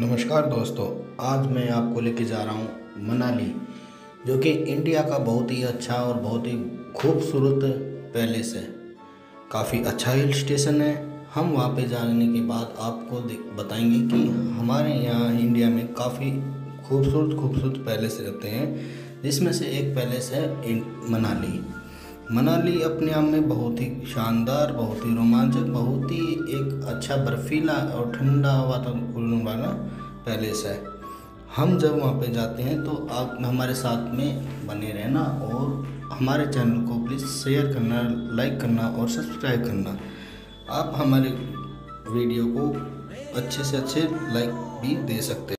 नमस्कार दोस्तों, आज मैं आपको लेके जा रहा हूँ मनाली, जो कि इंडिया का बहुत ही अच्छा और बहुत ही खूबसूरत पैलेस है। काफ़ी अच्छा हिल स्टेशन है। हम वहाँ पे जाने के बाद आपको बताएँगे कि हमारे यहाँ इंडिया में काफ़ी खूबसूरत खूबसूरत पैलेस रहते हैं, जिसमें से एक पैलेस है मनाली। मनाली अपने आप में बहुत ही शानदार, बहुत ही रोमांचक, बहुत ही अच्छा बर्फीला और ठंडा वातावरण वाला पैलेस है। हम जब वहाँ पे जाते हैं तो आप हमारे साथ में बने रहना और हमारे चैनल को प्लीज़ शेयर करना, लाइक करना और सब्सक्राइब करना। आप हमारे वीडियो को अच्छे से अच्छे लाइक भी दे सकते